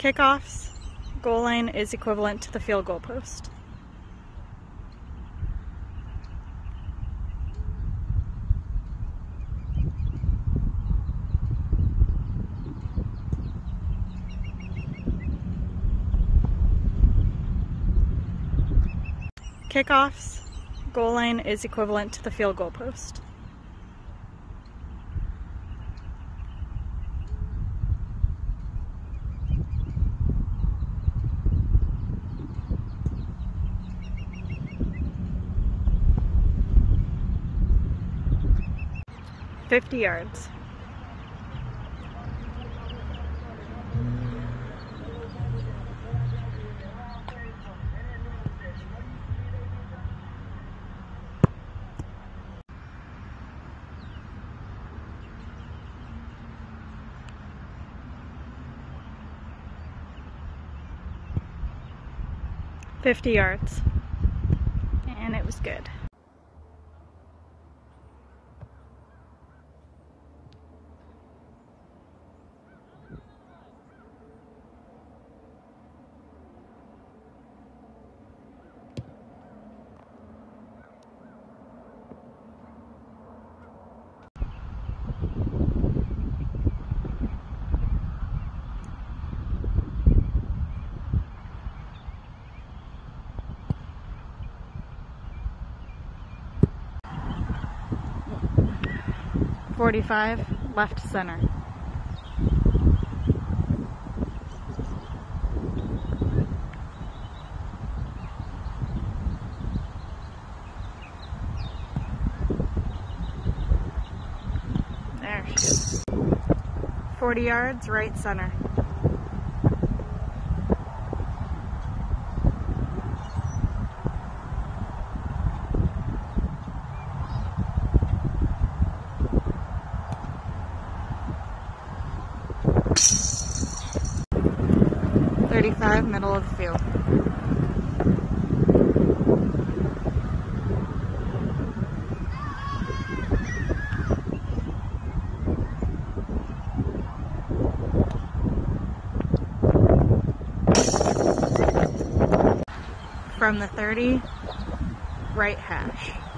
Kickoffs, goal line is equivalent to the field goal post. Kickoffs, goal line is equivalent to the field goal post. Fifty yards. Fifty yards. And it was good. Forty-five, left center. There. Forty yards, right center. Thirty-five, middle of the field. From the 30, right hash.